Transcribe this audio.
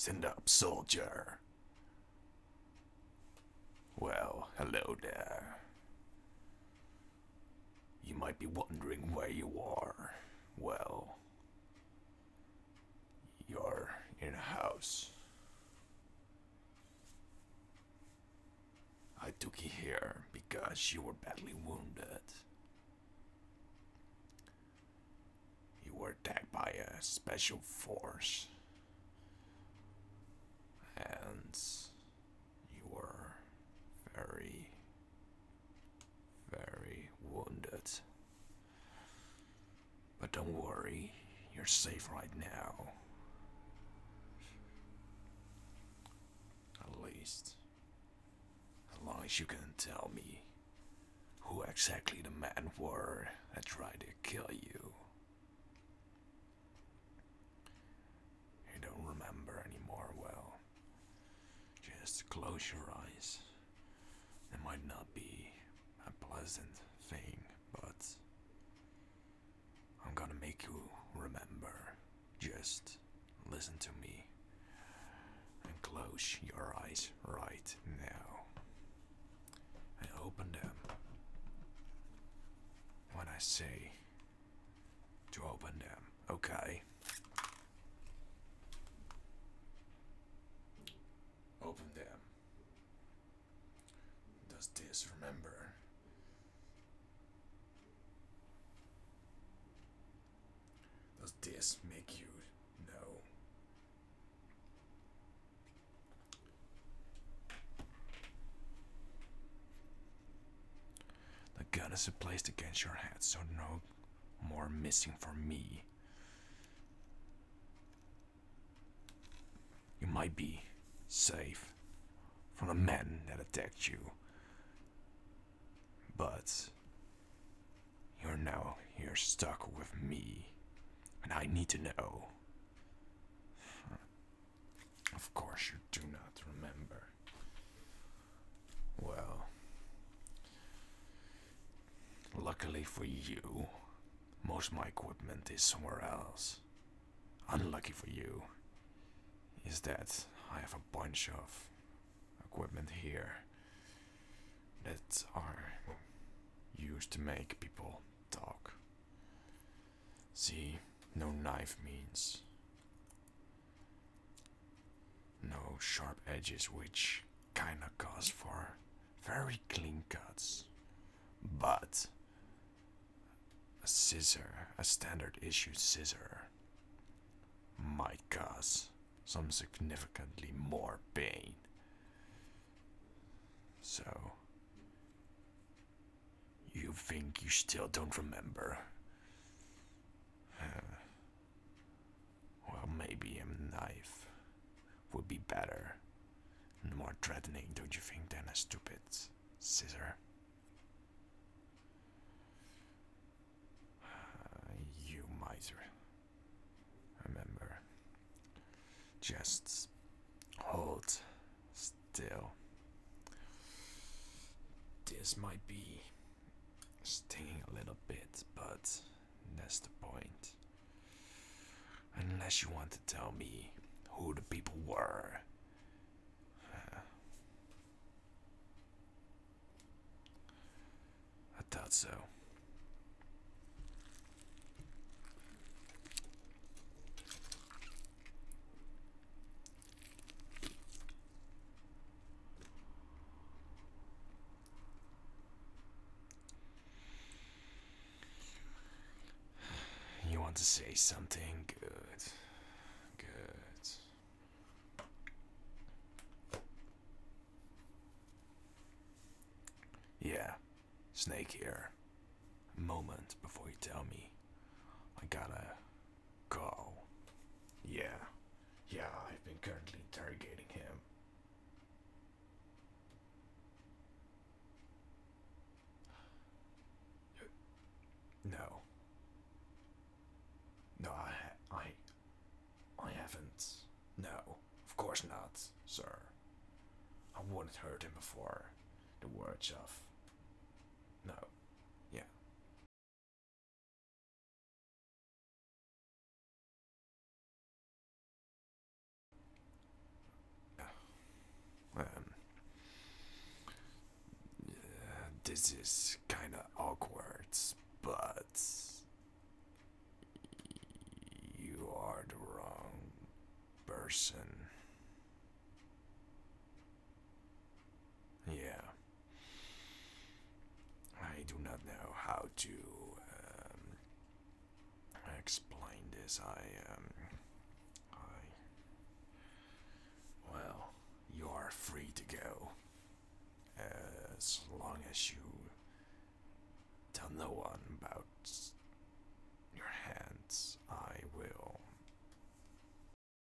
Stand up, soldier. Well, hello there. You might be wondering where you are. Well, you're in a house. I took you here because you were badly wounded. You were attacked by a special force. And you were very, very wounded. But don't worry, you're safe right now. At least, as long as you can tell me who exactly the men were that tried to kill you. You don't remember anymore, well, just close your eyes. It might not be a pleasant thing, but I'm gonna make you remember. Just listen to me and close your eyes right now. And open them when I say to open them, okay? Open them. Does this remember? Does this make you know? The gun is placed against your head, so no more missing for me. You might be safe from the men that attacked you, but you're now here stuck with me, and I need to know. Of course, you do not remember. Well, luckily for you, most of my equipment is somewhere else. Unlucky for you is that I have a bunch of equipment here that are used to make people talk. See, no knife means no sharp edges, which kinda calls for very clean cuts. But a scissor, a standard issue scissor, might cause some significantly more pain. So, you think you still don't remember? Uh, well, maybe a knife would be better and more threatening, don't you think, than a stupid scissor? Uh, remember. Just hold still. This might be stinging a little bit, but that's the point. Unless you want to tell me who the people were. I thought so. To say something good? Good. Yeah, Snake here. Moment before you tell me. I gotta. Yeah. Yeah, heard him before. The words of. No. Yeah. Um, this is kind of awkward, but you are the wrong person to um, explain this. I um, I well, you are free to go as long as you tell no one